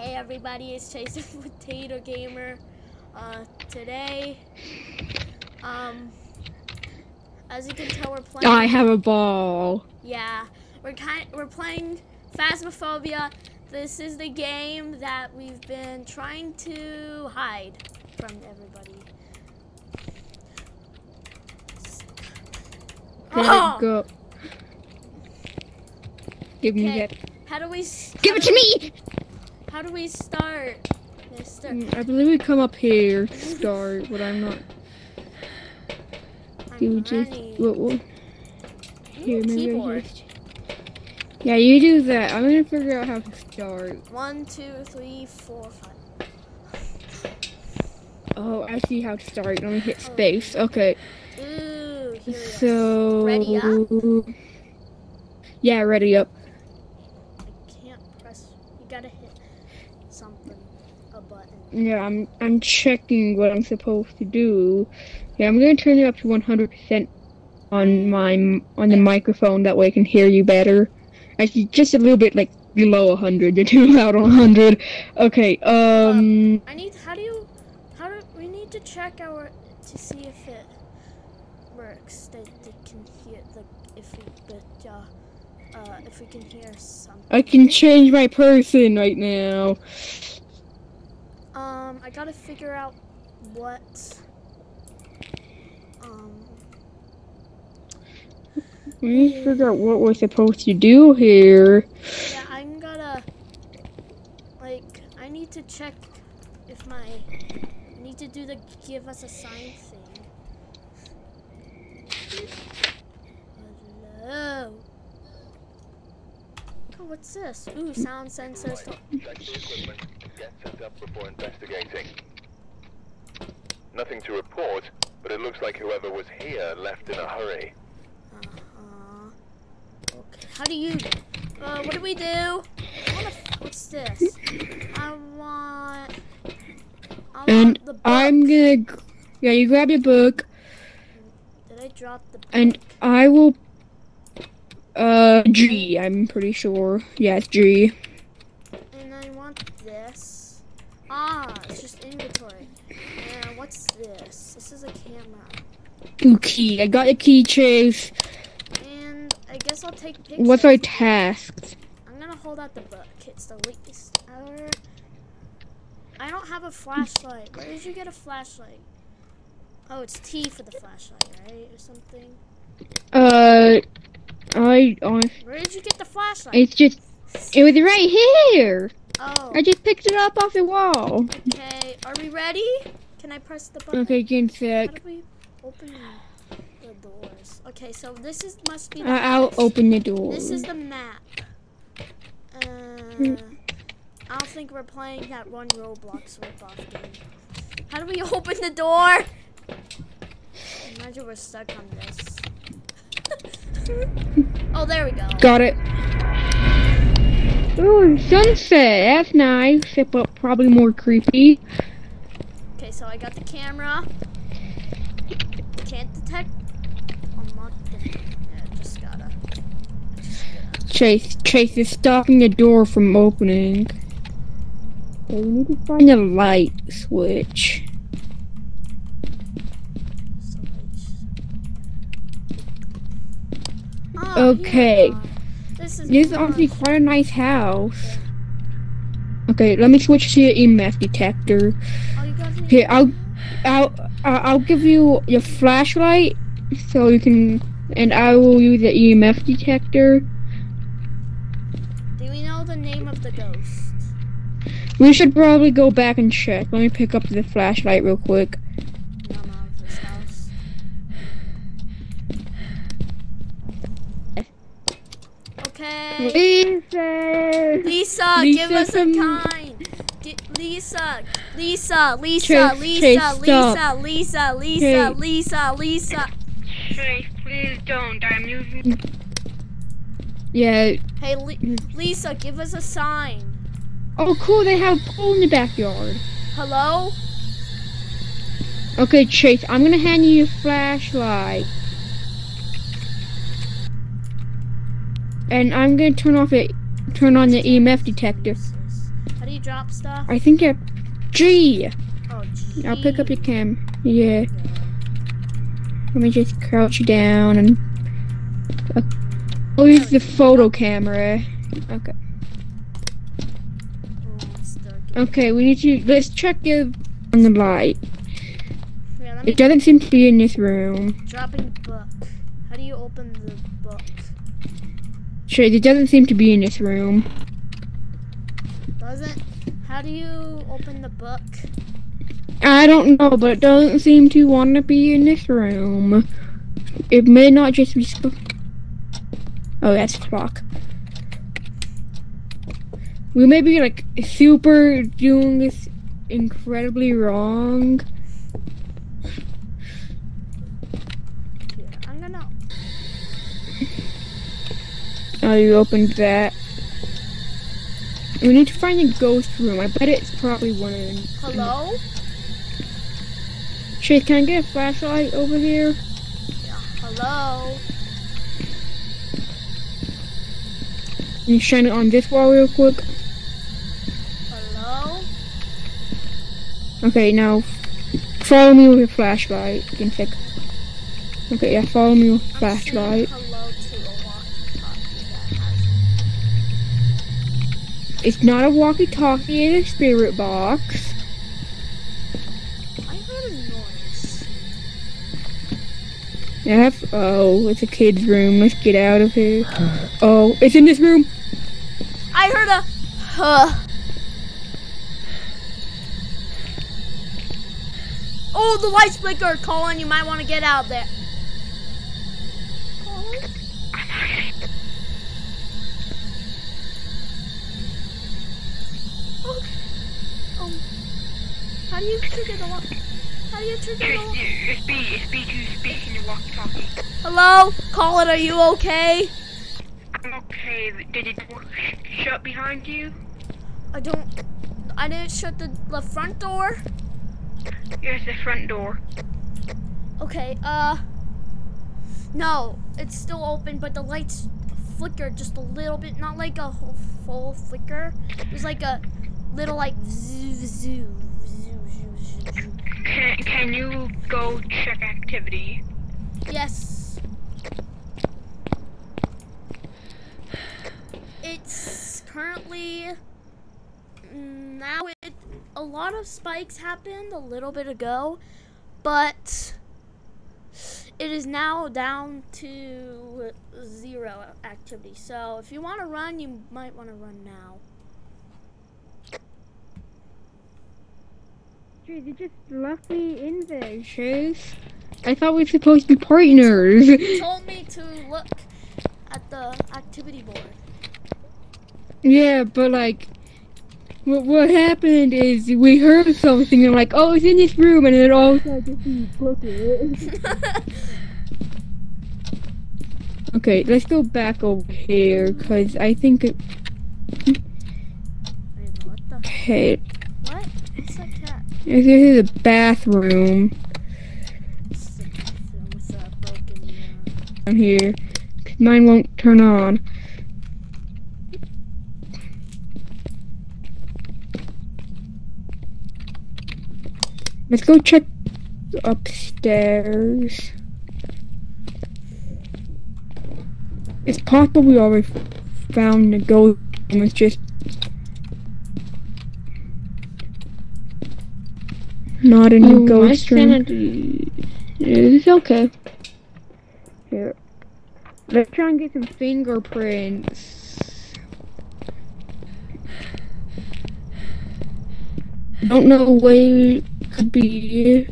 Hey everybody, it's Chase the Potato Gamer. Uh, today, um, as you can tell, we're playing. I have a ball. Yeah, we're kind. We're playing Phasmophobia. This is the game that we've been trying to hide from everybody. There Oh! go. Give me that. How do we? Give it to me! How do we start? Mister? Mm, I believe we come up here to start, but I'm not. You I'm just. ready. What, what, here, maybe just. Yeah, you do that. I'm gonna figure out how to start. One, two, three, four, five. Oh, I see how to start. Let me hit space. Okay. Ooh, here we go. So. Ready up? Yeah, ready up. I can't press. You gotta hit something, a button. Yeah, I'm I'm checking what I'm supposed to do. Yeah, I'm gonna turn it up to 100% on my on the microphone. That way I can hear you better. Actually, just a little bit like below 100. You're too loud on 100. Okay. Um. I need. How do you? How do we need to check our to see if it works? That they can hear the if we but uh uh if we can hear something. I can change my person right now. Um, I gotta figure out what. Um. Let me figure out what we're supposed to do here. Yeah, I'm gonna like I need to check if my I need to do the give us a sign thing. Hello. Oh, what's this? Ooh, sound sensors. Check the equipment. Get set up before investigating. Nothing to report, but it looks like whoever was here left in a hurry. Uh-huh. Okay. How do you? Uh, what do we do? I wanna, what's this? I want. I And want the book. I'm gonna. Yeah, you grab your book, Did I drop the book? and I will. Uh, G. I'm pretty sure. Yeah, it's G. And I want this. Ah, it's just inventory. And what's this? This is a camera. Ooh, key. I got the key, Chase. And I guess I'll take pictures. What's our task? I'm gonna hold out the book. It's the latest hour. I don't have a flashlight. Where did you get a flashlight? Oh, it's T for the flashlight, right? Or something. Uh, I, uh, Where did you get the flashlight? it's just, it was right here. Oh, I just picked it up off the wall. okay. Are we ready? Can I press the button? Okay, give me a How sec. do we open the doors? Okay, so this is must be the I- I'll open the door. This is the map. Uh, I don't think we're playing that one Roblox ripoff game. How do we open the door? Imagine we're stuck on this. oh, there we go. Got it. Ooh, sunset. That's nice, but probably more creepy. Okay, so I got the camera. Can't detect. Unlock the. Yeah, just gotta. Just gotta. Chase, Chase is stopping the door from opening. Okay, we need to find the light switch. Oh, Okay. Ah, here we are. This is. This is honestly quite a nice house. Okay, let me switch to your EMF detector. Oh, Here, I'll, I'll, I'll I'll give you your flashlight so you can, and I will use the EMF detector. Do we know the name of the ghost? We should probably go back and check. Let me pick up the flashlight real quick. No, no, this house. Okay. Lisa! Lisa, Lisa give us a from- kind. Gi- Lisa, Lisa, Lisa, Lisa, Lisa. Lisa, Lisa, Lisa, Lisa. Chase, please don't. I'm using. Yeah. Hey, Li- Lisa, give us a sign. Oh, cool. They have a pool in the backyard. Hello? Okay, Chase. I'm gonna hand you your flashlight. And I'm gonna turn off it. Turn on the EMF detector. How do you drop stuff? I think I. G. Oh, G. I'll pick up your cam. Yeah. Let me just crouch down and. Uh, I'll use the photo camera. Okay. Okay, we need to. Let's check it on the light. Yeah, It doesn't seem to be in this room. dropping book. How do you open the book? It doesn't seem to be in this room. Doesn't. How do you open the book? I don't know, but it doesn't seem to want to be in this room. It may not just be. Sp- oh, that's clock. We may be like super doing this incredibly wrong. Here, I'm gonna. Oh, you opened that. We need to find the ghost room. I bet it's probably one of them. Hello? Chase, can I get a flashlight over here? Yeah. Hello? Can you shine it on this wall real quick? Hello? Okay, now follow me with your flashlight. You can. Okay, yeah, follow me with flashlight. It's not a walkie-talkie, it's a spirit box. I heard a noise. That's- oh, it's a kid's room. Let's get out of here. Oh, it's in this room. I heard a. Huh. Oh, the lights flicker, Colin. You might want to get out there. Colin? Okay. Um. How do you trigger the lock? How do you trigger the lock? It's B, it's B to speak in your walkie-talkie. Hello, Colin. Are you okay? I'm okay. Did it door sh- shut behind you? I don't. I didn't shut the, the front door. Here's the front door. Okay, uh. No, it's still open, but the lights flickered just a little bit. Not like a whole full flicker. It was like a little, like, zoo, zoo. Can, can you go check activity? Yes. It's currently. Now, it, a lot of spikes happened a little bit ago, but it is now down to zero activity. So, if you want to run, you might want to run now. Chase, you just left me in there, Chase. I thought we were supposed to be partners. told me to look at the activity board. yeah, but like, what, what happened is we heard something and like, oh, it's in this room, and then all of a sudden, just look at it. Okay, let's go back over here, cause I think it. what the? Okay, What? What's that cat? This is a bathroom down here. Mine won't turn on. Let's go check upstairs. It's possible we already found the ghost room. It's just not a the Oh, my ghost sanity. It's okay. Here. Let's try and get some fingerprints. I don't know where it could be.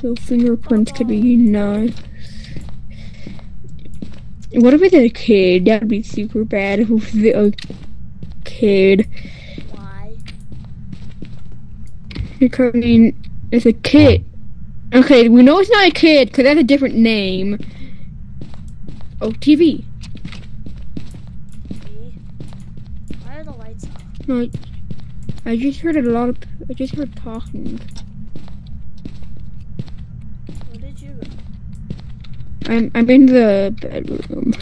So fingerprints could be nice. What if it's a kid? That'd be super bad if it was a kid. Why? Because I mean, it's a kid. Okay, we know it's not a kid because that's a different name. Oh, TV. Why are the lights off? No, I- I just heard a lot of. I just heard talking. Where did you go? I'm I'm in the bedroom.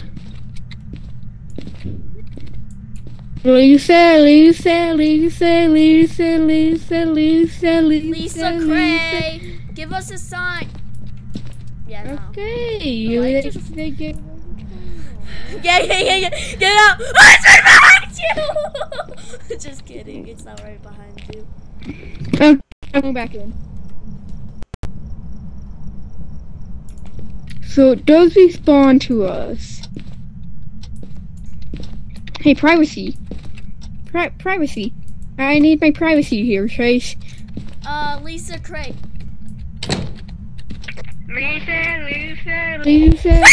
Lisa, Lisa, Lisa, Lisa, Lisa, Lisa, Lisa, Lisa Cray, give us a sign. Yeah, no. Okay, you just- get Yeah, yeah, yeah, yeah. Get out. Oh, it's right behind you. Just kidding. It's not right behind you. Okay, I'm going back in. So does respawn to us. Hey, privacy. Pri- privacy. I need my privacy here, Chase. Uh, Lisa Cray. Lisa, Lisa, Lisa.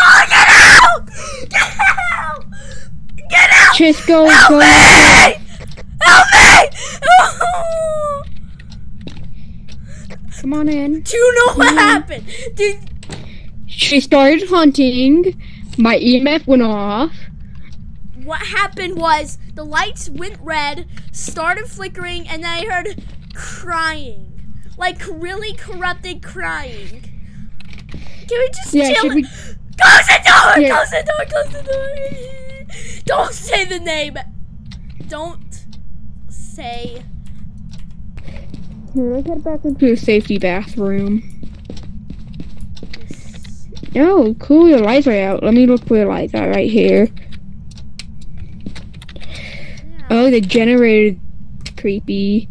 Oh, get out! Get out! Get out! Chase, go, Help go. me! Help me! Oh. Come on in. Do you know what happened? Did She started hunting. My EMF went off. what happened was the lights went red, started flickering, and then I heard crying. Like really corrupted crying. Can we just Yeah, chill? we- Close the door! Yeah. Close the door! Close the door! Don't say the name. Don't say. Here, let's head back into the safety bathroom. Oh, cool, your lights are out. Let me look where the lights are right here. Yeah. Oh, the generator creepy.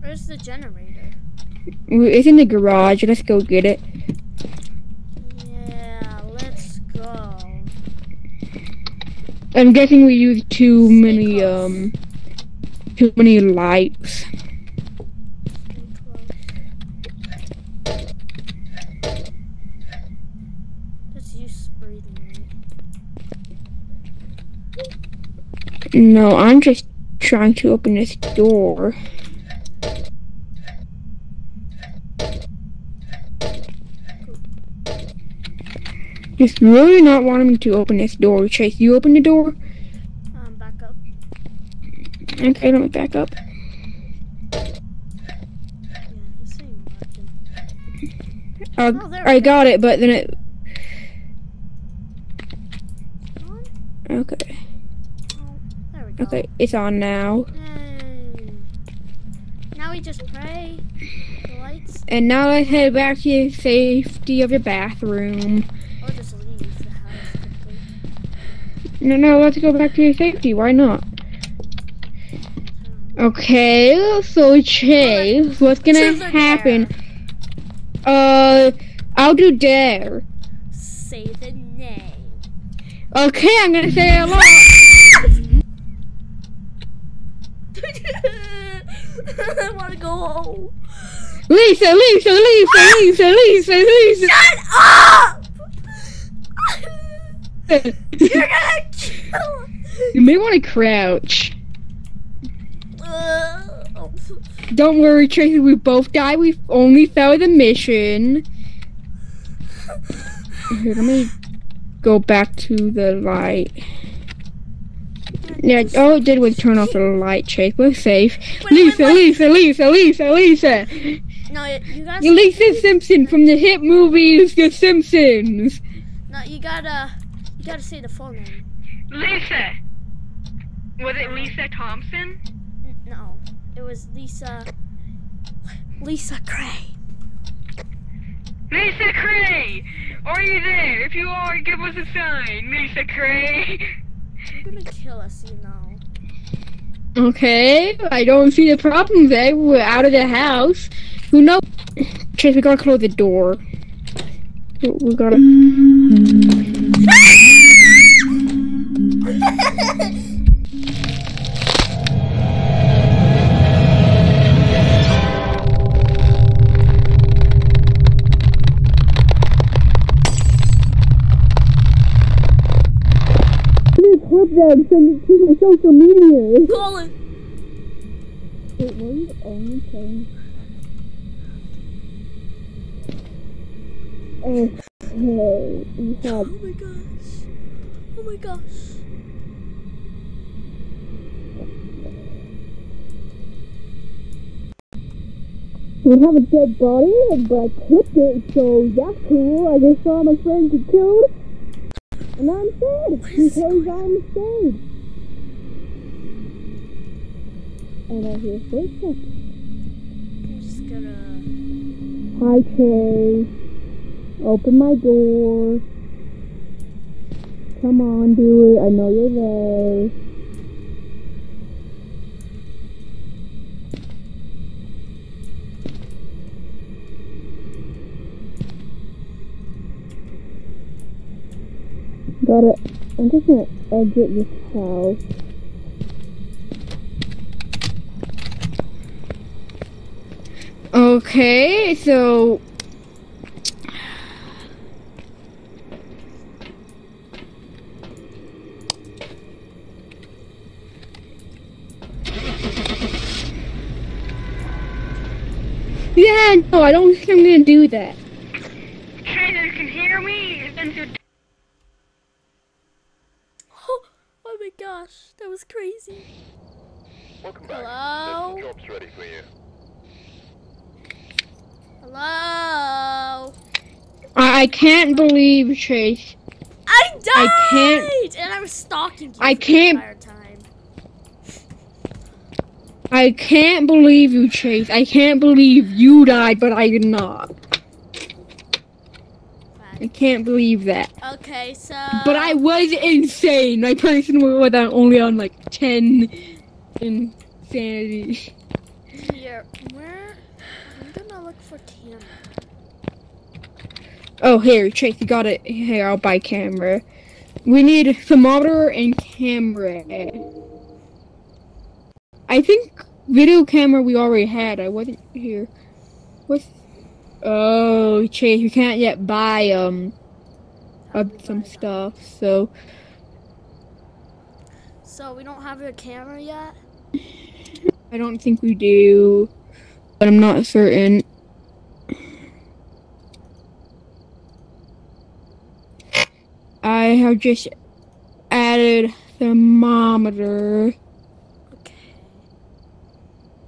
Where's the generator? It's in the garage. Let's go get it. Yeah, let's go. I'm guessing we used too many um too many lights. No, I'm just trying to open this door. Just really not wanting me to open this door. Chase, you open the door? Um, back up. Okay, let me back up. Yeah, this ain't working. Uh, Oh, I go. got it, but then it. Okay, Oh, there we go. Okay, it's on now. Now we just pray. The lights. And now let's head back to the safety of the bathroom. Or just leave the house quickly. No, no, let's go back to your safety. Why not? Okay, so Chase, what's gonna happen? Uh, I'll do dare. Say the name. Okay, I'm gonna say a lot. To go. Lisa, Lisa, Lisa, Lisa, Lisa, Lisa. Shut up! You're gonna kill. you may want to crouch. Uh, Don't worry, Tracy. We both died. We only failed the mission. Here, let me go back to the light. Yeah, all it did was turn off the light, Chase. We're safe. Wait, Lisa, wait, wait. Lisa, Lisa, Lisa, Lisa. no, you guys. Lisa Simpson from the hit movies The Simpsons. No, you gotta. You gotta say the full name. Lisa. Was it Lisa Thompson? No, it was Lisa. Lisa Cray. Lisa Cray! Are you there? If you are, give us a sign. Lisa Cray! You're gonna kill us, you know. Okay, I don't see the problem there. We're out of the house. Who knows? Chase, we gotta close the door. We we gotta. Clip social media. Colin. Wait, what are you only saying? Okay, we have Oh my gosh. Oh my gosh. We have a dead body, but I clipped it, so that's cool. I just saw my friend get killed, and I'm sad because I'm sad. And I hear footsteps. I'm just gonna. Hi, Chase. Open my door. Come on, do it. I know you're there. Gotta. I'm just gonna exit this house. Okay, so Yeah, no, I don't think I'm gonna do that. Trainer can hear me. Oh, oh my gosh, that was crazy. Welcome back. Hello? There's some jobs ready for you. Hello? I, can't believe Chase. I died! I can't- And I was stalking you I the can't- entire time. I can't believe you, Chase. I can't believe you died, but I did not. I can't believe that. Okay, so. But I was insane. My person was only on like 10 insanity. Here, where? I'm gonna look for camera. Oh, here, Chase, you got it. Here, I'll buy camera. We need a thermometer and camera. I think video camera we already had. I wasn't here. What's... Oh, Chase, you can't yet buy, um, some stuff, so... So we don't have a camera yet? I don't think we do, but I'm not certain. I have just added thermometer, Okay.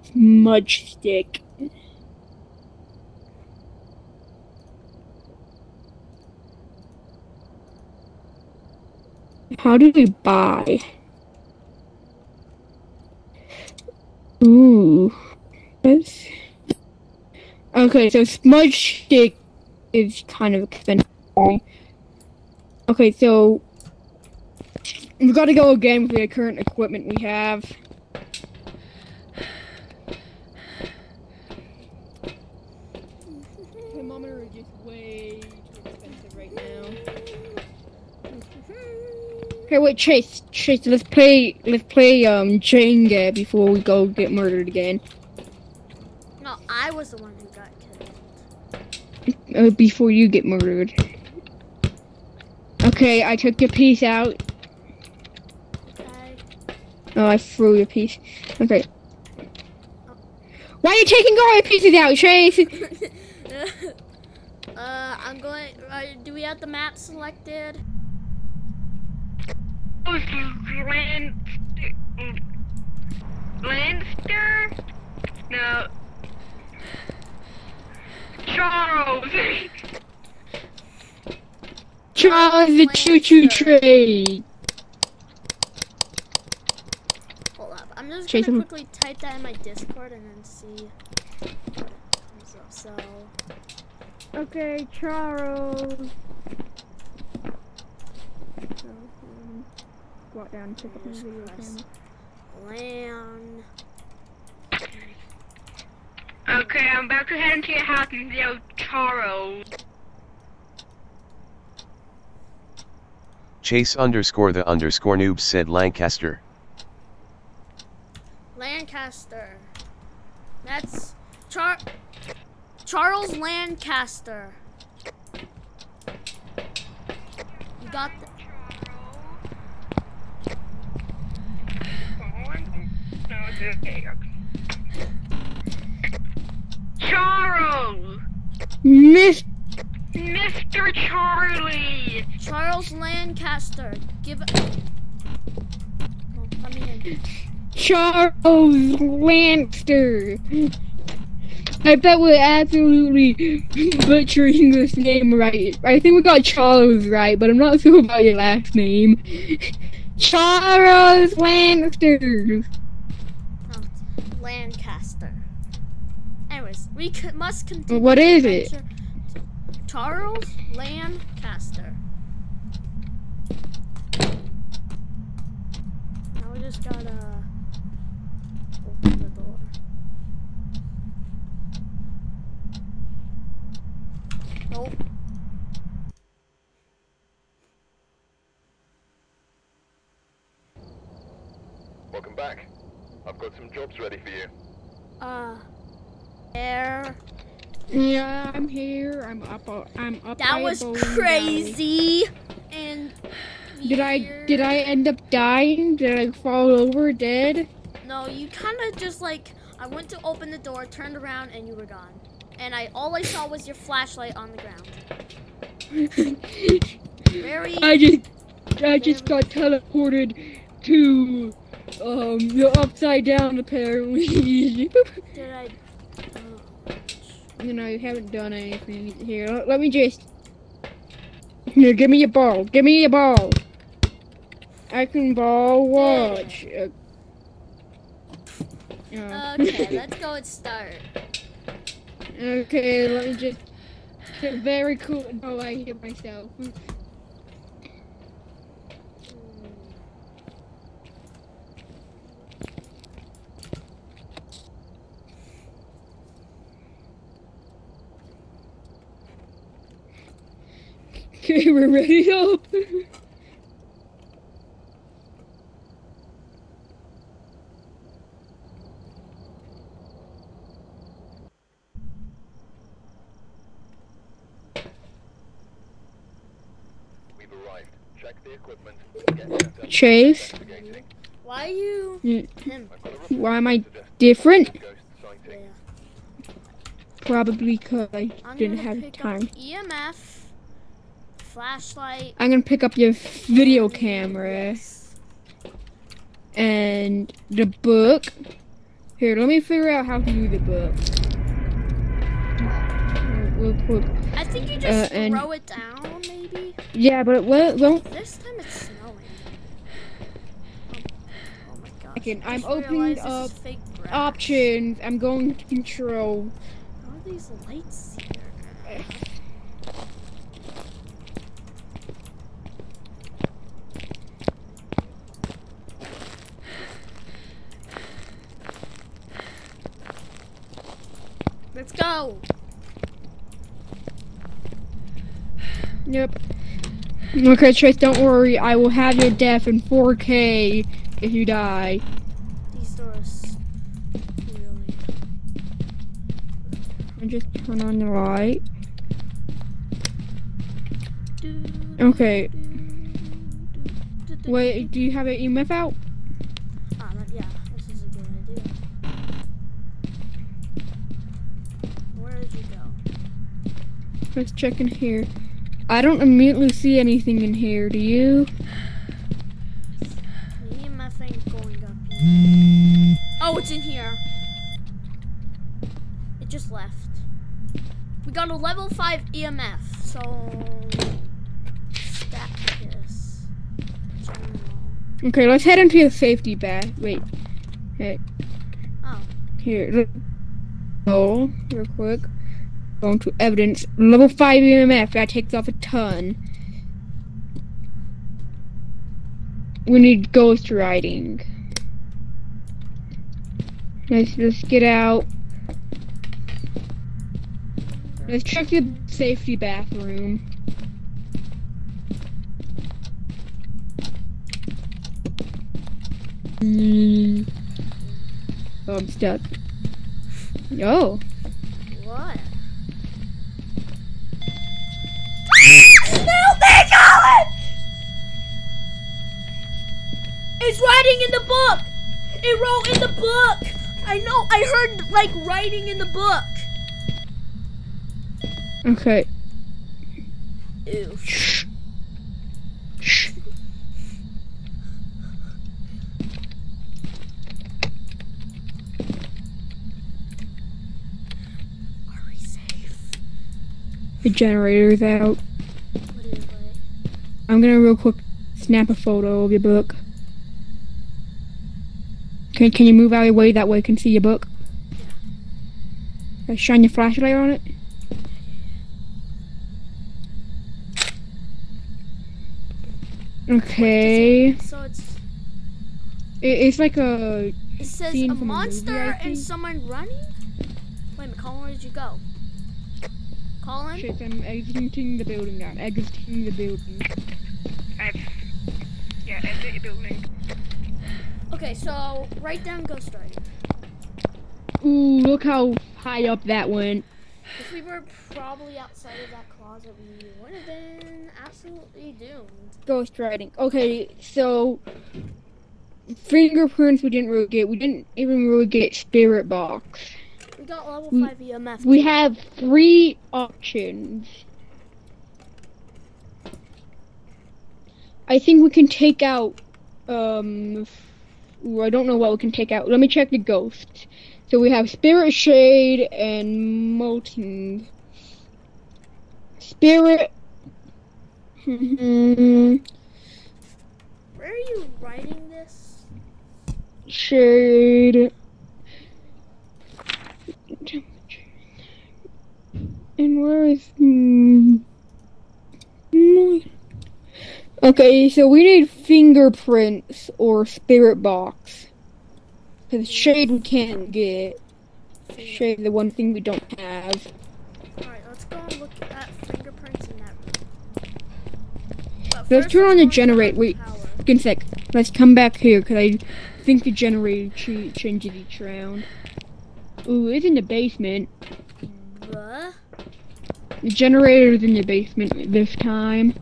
smudge stick. How do we buy? Ooh. That's... Okay, so smudge stick is kind of expensive. Okay, so we gotta go again with the current equipment we have. Thermometer is just way too expensive right now. Okay, wait, Chase, Chase, let's play, let's play um Jenga before we go get murdered again. No, I was the one who got killed. Uh, before you get murdered. Okay, I took your piece out. Okay. Oh, I threw your piece. Okay. Why are you taking all your pieces out, Chase? uh, I'm going. Uh, do we have the map selected? was Land Landster? No. Charles. Charles the Choo Choo Train. Hold up. I'm just Chase gonna him. quickly type that in my Discord and then see what comes up. So. Okay, Charles. Walk down and pick up my video camera. Land. okay, I'm about to head into your house and yell Charles. Chase underscore the underscore noob said Lancaster. Lancaster. That's Char Charles Lancaster. You got the Charles! Miss Mr. Charlie! Charles Lancaster. Give it. Oh, let me in. Charles Lancaster. I bet we're absolutely butchering this name right. I think we got Charles right, but I'm not sure about your last name. Charles Lancaster. Oh, Lancaster. Anyways, we c- must continue. What is the it? Charles Lancaster. Now we just gotta open the door. Nope. Welcome back. I've got some jobs ready for you. Uh, there. Yeah, I'm here. I'm up. I'm up. That was crazy. And Did I did I end up dying? Did I fall over dead? No, you kind of just like I went to open the door, turned around, and you were gone. And I all I saw was your flashlight on the ground. Very. I just I just got teleported to um the upside down apparently. Did I? You know, you haven't done anything here. Let, me just here. Give me a ball. Give me a ball. I can ball watch. Uh, Okay, let's go and start. okay, let me just. Very cool. Oh, I hit myself. Okay, we're ready up. We've arrived. Check the equipment. Get. Chase, Investigating. Why you? Mm. Him. I've got a report why am I different? Yeah. Probably because I I'm didn't have time. Up EMF, flashlight. I'm gonna pick up your video camera yes. and the book. Here, let me figure out how to do the book. Real quick. I think you just Uh, and- throw it down, maybe. Yeah, but it won't. won't This time it's snowing. Oh, oh my gosh. I I'm opening up is fake grass. options. I'm going to control. How are these lights here? Let's. Yep. Okay, Chase, don't worry. I will have your death in 4K if you die. These doors. Really. And just turn on the light. Okay. Wait, do you have an EMF out? Let's check in here. I don't immediately see anything in here. Do you? The EMF ain't going up. yet. Mm. Oh, it's in here. It just left. We got a level 5 EMF, so. Status. General. Okay, let's head into your safety bag. Wait. Hey, Oh, here. look. Oh, real quick. Going to evidence. Level 5 EMF. That takes off a ton. We need ghost writing. Let's just get out. Let's check the safety bathroom. Hmm. Oh, I'm stuck. Oh. Help me, Colin! It's writing in the book! It wrote in the book! I know, I heard like writing in the book. Okay. Ew. Shh. Shh. Are we safe? The generator's out. It? I'm gonna real quick snap a photo of your book. Can Can you move out of your way that way I can see your book? Shine your flashlight on it. Okay. So it's It, it's like a. it says a from a movie, monster and someone running. Wait a minute, Colin, where did you go? Colin? Shit, I'm exiting the building now. Exiting the building. I've, yeah, exit your building. Okay, so write down Ghost Rider. Ooh, look how high up that went. If we were probably outside of that closet, we would have been absolutely doomed. Ghost writing. Okay, so fingerprints we didn't really get. We didn't even really get spirit box. We got level mm, We- 5 EMF. We have three options. I think we can take out. Um, ooh, I don't know what we can take out. Let me check the ghosts. So we have spirit shade and molten spirit. Hmm, Where are you writing this? shade. And where is hmm. Okay, so we need fingerprints or spirit box. Cause shade we can't get. Shade the one thing we don't have. Alright, let's go and look at fingerprints in that room. Let's turn on the generate- wait. power. Give me a sec. Let's come back here because I think the generator ch- changes each round. Ooh, it's in the basement. Bruh. The generator's in the basement this time.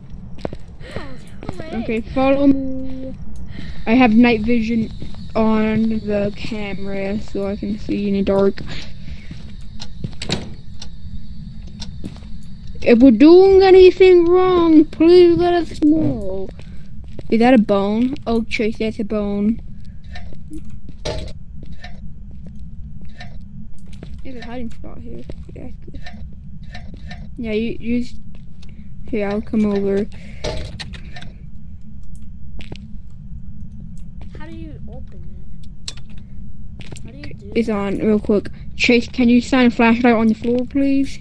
Oh. Okay, follow me. I have night vision on the camera so I can see in the dark. If we're doing anything wrong, please let us know. Is that a bone? Oh, Chase, that's a bone. There's a hiding spot here. Yeah, yeah you, you just... Here, I'll come over. How do you open it? How do you do is on real quick. Chase, can you shine a flashlight on the floor, please?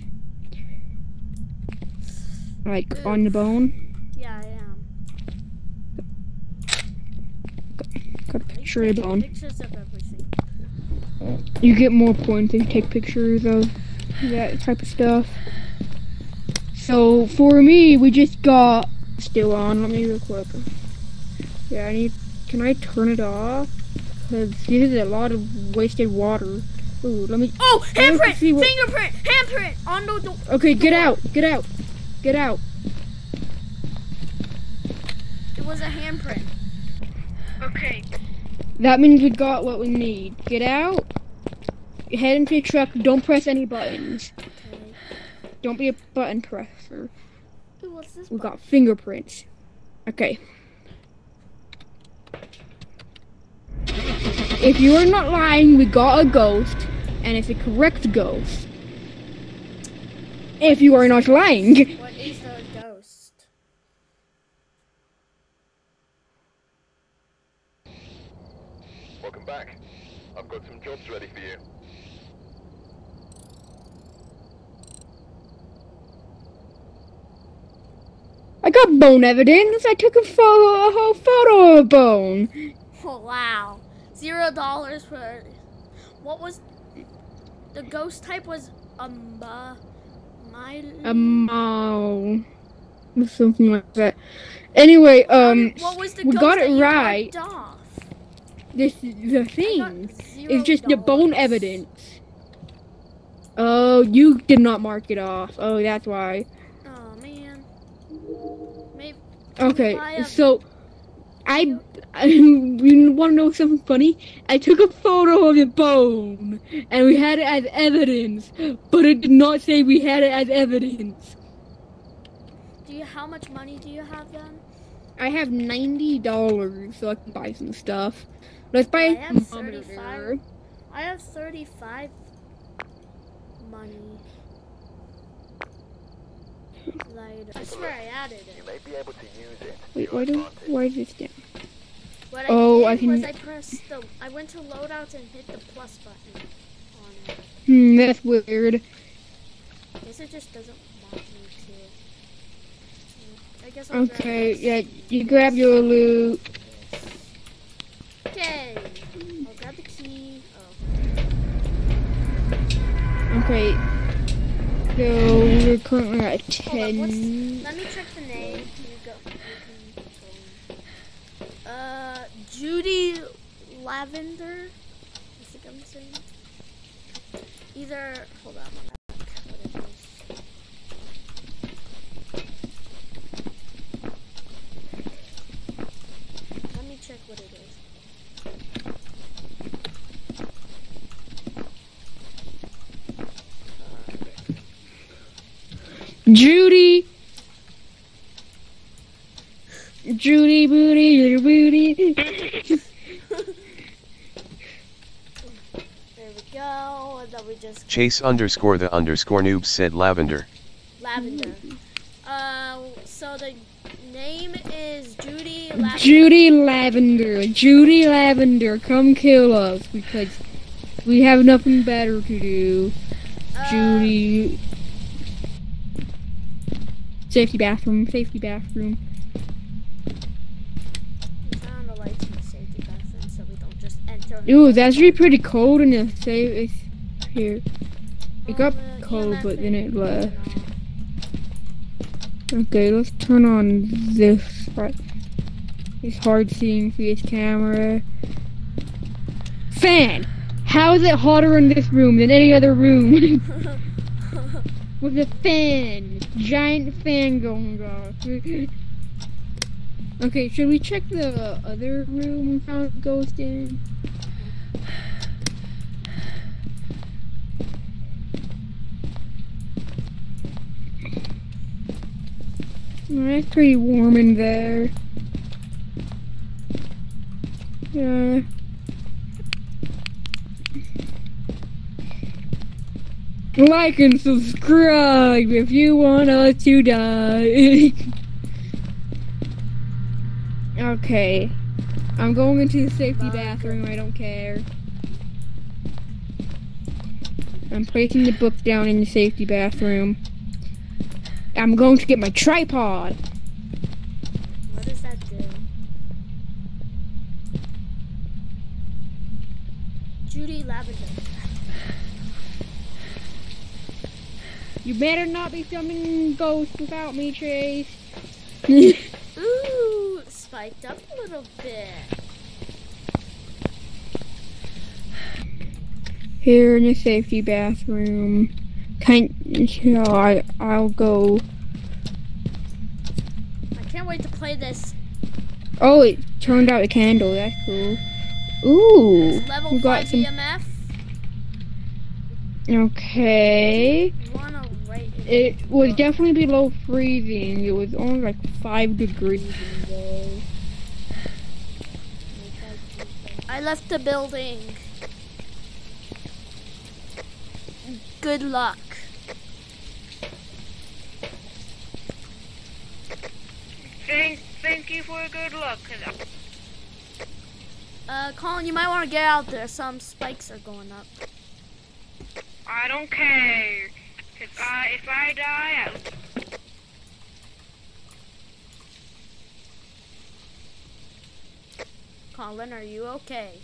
Like on the bone. Yeah, I am. Got a picture of the bone. Pictures of everything. You get more points if you take pictures of that type of stuff. So for me, we just got still on. Let me real quick. Yeah, I need. Can I turn it off? Because this is a lot of wasted water. Ooh, let me. Oh, handprint! Fingerprint! Handprint! On the door. Okay, get out! Get out! Get out! It was a handprint. Okay, That means we got what we need. Get out. Head into your truck. Don't press any buttons. Okay. Don't be a button presser. Ooh, what's this? We button? got fingerprints. Okay. If you are not lying, we got a ghost, and it's a correct ghost. If you are not lying. What is the ghost? Welcome back. I've got some jobs ready for you. I got bone evidence. I took a photo, a whole photo of a bone. Zero dollars for. What was? The ghost type was um. Uh, my. A. Something like that. Anyway, um, what was the we ghost got it right. off? this the thing. It's just the bone evidence. Oh, you did not mark it off. Oh, that's why. Oh man. Maybe. Okay, so I, I you want to know something funny? I took a photo of the bone and we had it as evidence, but it did not say we had it as evidence. Do you? How much money do you have then? I have ninety dollars, so I can buy some stuff. Let's buy I a have thermometer. 35. I have thirty-five money. Lighter. I swear I added You it. may be able to use it. Wait, why do advantage. why is this down? What Oh, I I can- I pressed the. I went to loadouts and hit the plus button on it. Hmm, that's weird. guess it just doesn't want me to. I guess I'll Okay, yeah, you grab your loot. Okay. I'll grab the key. Oh. Okay. So we're currently at ten. let me check the name. You go. You can go. Uh, Judy Lavender. I think I'm saying. it. Either. Hold on. check what it is. Judy. Judy booty, Judy booty. There we go. And then we just Chase underscore the underscore noob said lavender. lavender. Uh, so the name is Judy Lavender. Judy Lavender. Judy Lavender, come kill us because we have nothing better to do. Uh, Judy. Safety bathroom, safety bathroom. we found the lights in the safety bathroom so we don't Ooh, it's actually pretty cold in the safe. Here. It got cold, but then it left. Okay, let's turn on this part. It's hard seeing through this camera. Fan! How is it hotter in this room than any other room? With a fan! Giant fan going off. okay, should we check the other room we found ghost in? It's pretty warm in there. Yeah. Like and subscribe if you want us to die. okay. I'm going into the safety bathroom, I don't care. I'm placing the book down in the safety bathroom. I'm going to get my tripod. What does that do? Judy Lavender. You better not be filming ghosts without me, Chase. Ooh, spiked up a little bit. Here in the safety bathroom. Kind so I I'll go. I can't wait to play this. Oh, it turned out a candle. That's cool. Ooh, It's level we got 5 some. EMF. Okay, it? it was definitely below freezing. It was only like five degrees. I left the building. Good luck. You for good luck. 'cause Uh, Colin, you might want to get out there. Some spikes are going up. I don't care. 'Cause I, if I die, I, Colin, are you okay?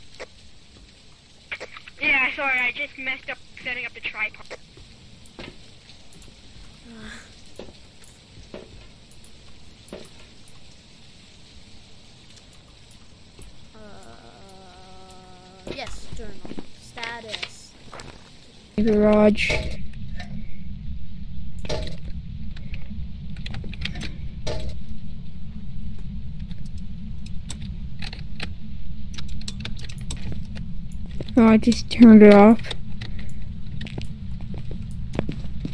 yeah, sorry, I just messed up setting up the tripod. Uh, yes, journal. Status. Garage. Oh, I just turned it off.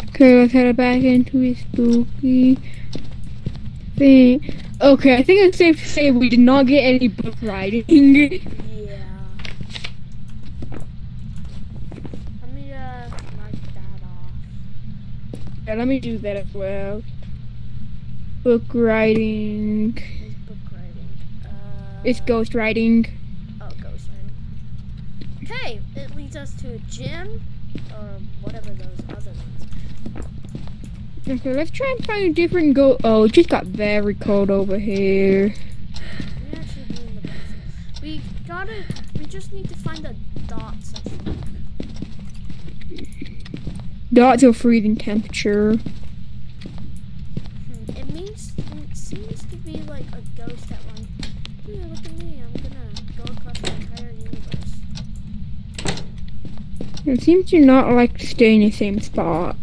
Okay, let's head back into a spooky thing. Okay, I think it's safe to say we did not get any book writing. Yeah. Let me that off. Yeah, let me do that as well. book writing. Is book writing. Uh, It's ghost writing. Oh, ghost writing. Okay, it leads us to a gym or whatever those other ones. Okay, let's try and find a different go. Oh, it just got very cold over here. We actually in the bathroom. We gotta. We just need to find the dots. Dots of freezing temperature. Hmm, It means it seems to be like a ghost at one. Yeah, look at me. I'm gonna go across the entire universe. It seems to not like to stay in the same spot.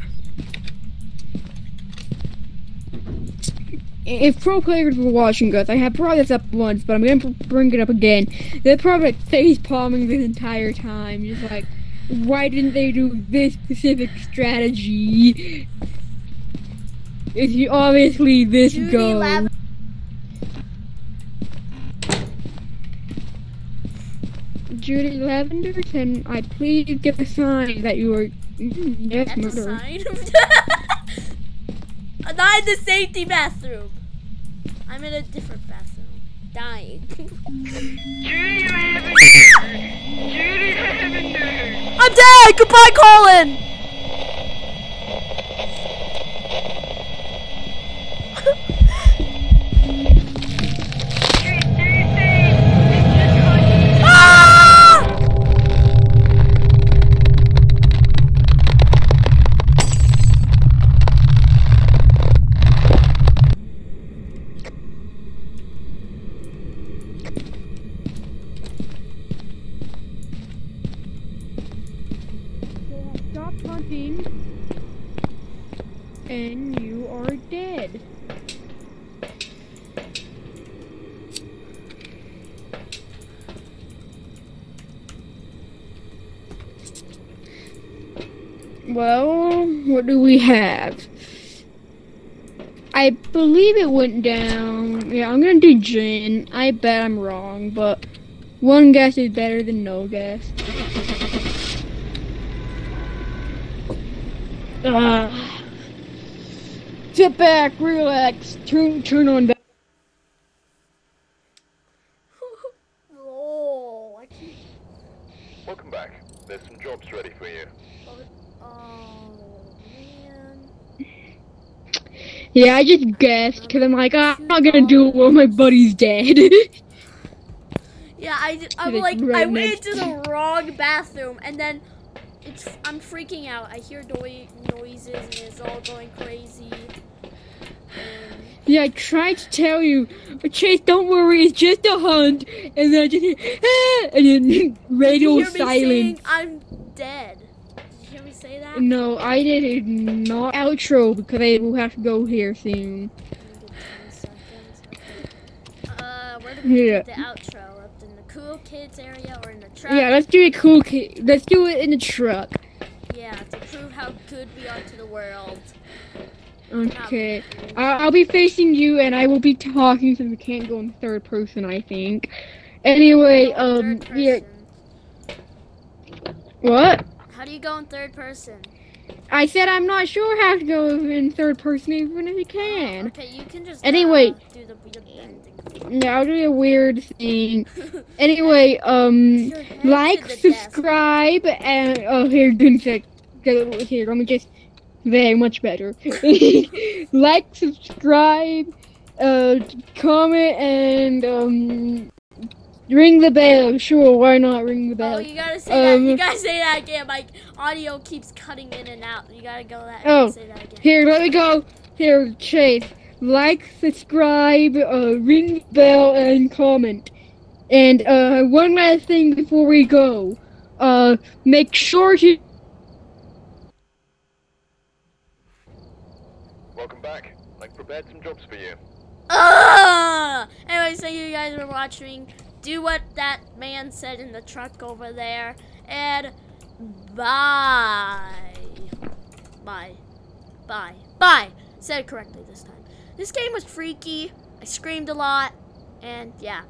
If pro players were watching us, I have brought this up once, but I'm gonna br- bring it up again. They're probably like face palming this entire time, just like, why didn't they do this specific strategy? It's obviously this Judy goes. Lav- Judy Lavender, can I please get a sign that you are yes, That's a sign. I'm not in the safety bathroom. I'm in a different bathroom. Dying. Judy Lavender! Judy Lavender! I'm dead! Goodbye, Colin! Went down. Yeah, I'm gonna do Jinn. I bet I'm wrong, but one guess is better than no guess. Ah. sit back, relax, turn turn on back. oh, I can't. Welcome back. There's some jobs ready for you. Oh, man. Yeah, I just guessed because I'm like, ah, I'm not gonna do it while my buddy's dead. Yeah, I, I'm Like, I went into the wrong bathroom, and then it's, I'm freaking out. I hear noi- noises, and it's all going crazy. And yeah, I tried to tell you, but Chase, don't worry, it's just a hunt, and then I just hear, ah, and then radio silence. saying I'm dead? Did you hear me say that? No, I did not outro because I will have to go here soon. Uh, where do we Yeah. the outro? Up in the cool kids area or in the truck? Yeah, let's do it cool. ki- Let's do it in the truck. Yeah, to prove how good we are to the world. Okay. I'll be facing you, and I will be talking since we can't go in third person. I think. Anyway, um, yeah. What? How do you go in third person? I said I'm not sure how to go in third person, even if you can. Okay, you can just Anyway. uh, do the. Yeah, I'll do a weird thing. Anyway, um, Your head to like, the desk. subscribe, and oh, here, good sec. go- Here, let me just. Very much better. like, subscribe, uh, comment, and um, ring the bell. Sure, why not ring the bell? Oh, you gotta say that. You Um, gotta say that again. My audio keeps cutting in and out. You gotta go that. Oh, say that again. Here, let me go. Here, Chase. Like, subscribe, uh, ring the bell, and comment. And uh, one last thing before we go. Uh, make sure to. Welcome back. I prepared some jobs for you. Ugh! Anyways, thank you guys for watching. Do what that man said in the truck over there. And bye. Bye. Bye. Bye. Said it correctly this time. This game was freaky. I screamed a lot. And yeah.